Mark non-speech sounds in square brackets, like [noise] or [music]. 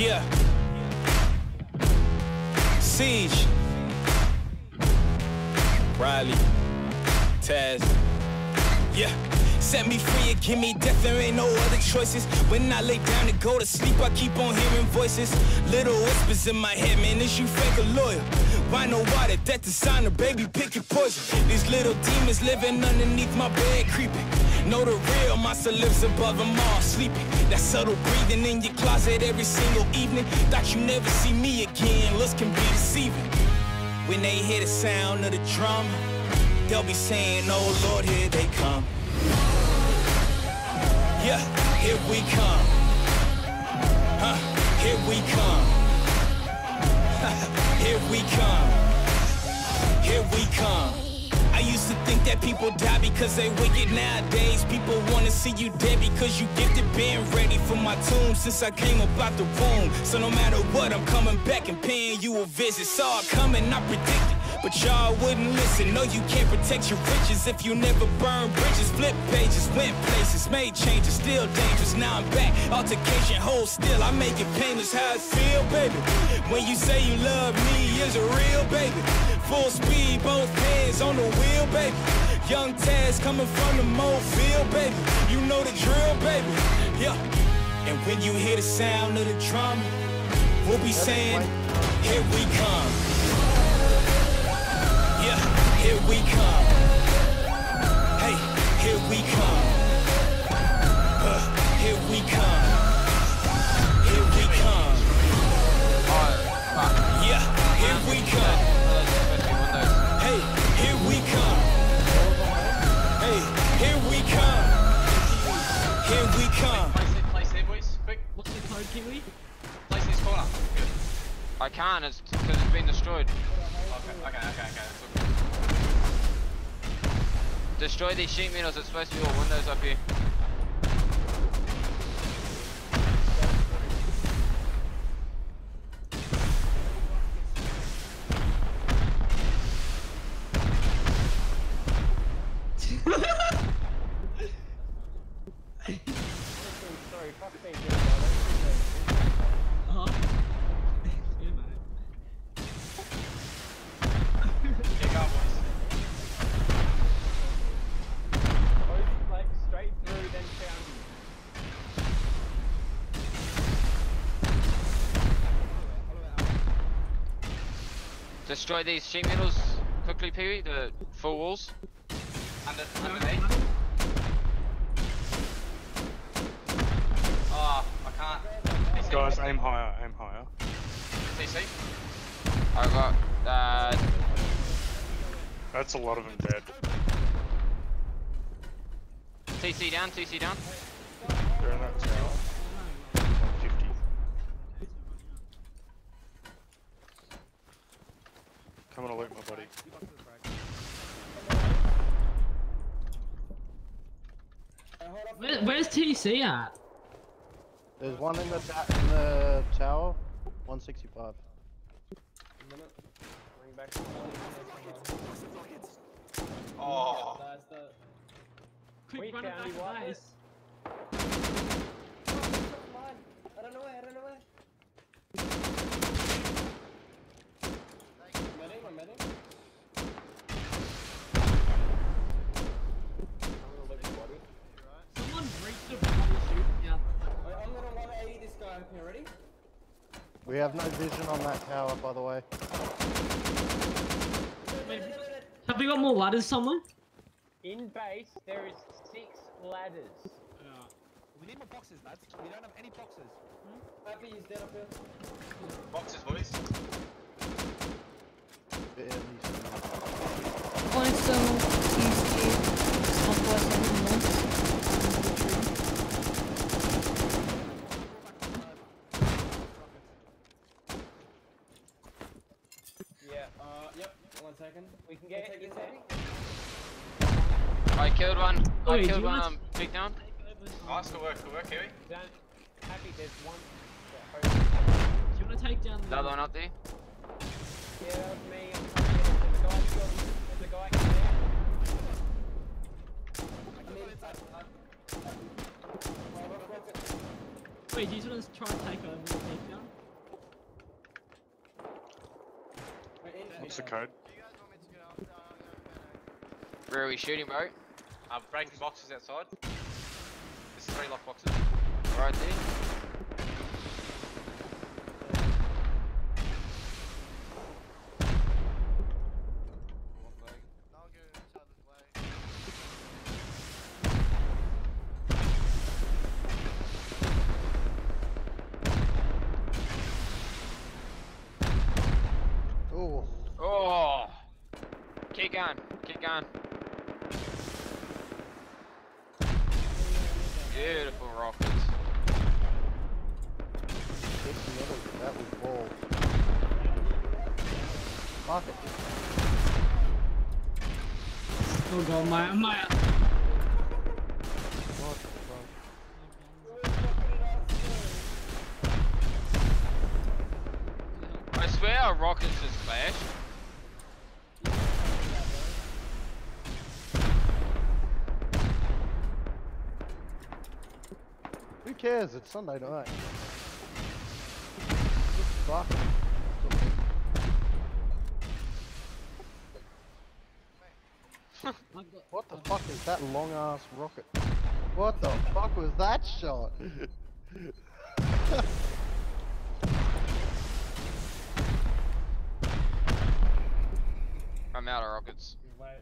Yeah. Siege. Riley. Taz. Yeah. Set me free and give me death, there ain't no other choices. When I lay down to go to sleep, I keep on hearing voices. Little whispers in my head, man, is you fake a lawyer? Why no water? That designer, baby, pick your poison. These little demons living underneath my bed, creeping. Know the real monster lives above them all, sleeping. That subtle breathing in your closet every single evening. Thought you never see me again, looks can be deceiving. When they hear the sound of the drum, they'll be saying, Oh Lord, here they come. Yeah, here we come. Huh, here we come. [laughs] here we come. Here we come. I used to think that people die because they wicked nowadays. People wanna see you dead because you gifted being ready for my tomb since I came about the womb. So no matter what, I'm coming back and paying you a visit. Saw it coming, I predicted. But y'all wouldn't listen. No, you can't protect your riches if you never burn bridges. Flip pages, went places, made changes, still dangerous. Now I'm back. Altercation, hold still. I make it painless how it feel, baby. When you say you love me, is it real, baby? Full speed, both hands on the wheel, baby. Young Taz coming from the mobile, baby. You know the drill, baby. Yeah. And when you hear the sound of the drum, we'll be saying, Here we come. Yeah, here we come. Kiwi? place this corner. Good. I can't, it's because it's been destroyed. Okay, okay, okay, okay. That's all. Destroy these sheet metals, it's supposed to be all windows up here. [laughs] Uh-huh. yeah, mate. Yeah, go, boys. like straight through, then found Destroy these sheet metals quickly, Pee Wee, the four walls. Under, underneath. Oh, I can't. Guys, aim higher, aim higher. I got uh, That's a lot of them dead. TC down, TC down. They're in that tower. 50. Come and loot my buddy. Where, where's TC at? There's one in the ta- in the tower, 165. Bring back Oh, That's. Quick, Wait, run it back we to wipe base. I don't know where, I don't know where. Met him, I met him. I'm gonna look his body. Someone breached the body shoot. Yeah. Wait, I'm gonna 180 this guy. Okay, ready? We have no vision on that tower, by the way. Have we got more ladders somewhere? In base, there is six ladders. We need more boxes, lads. We don't have any boxes. Hmm? Happy is dead up here. boxes, boys. Barely seen. One second. We can get it. I killed one. Oh, I killed one. Um, big down. Nice, good work, good work, Huey. Happy, there's one. Do you want to take down the another one up there? Yeah, me. Wait, do you want to try and take over the takedown? What's the code? Where are we shooting, bro? I'm breaking boxes outside. This is three lock boxes. Right there. Oh, Oh! Keep going, keep going. Beautiful rockets. that was ball. Fuck it. Oh god, my my. What the fuck? I swear our rockets just clashed. Cares? It's Sunday night. Fuck. What the fuck is that long ass rocket? What the fuck was that shot? [laughs] I'm out of rockets. Wait.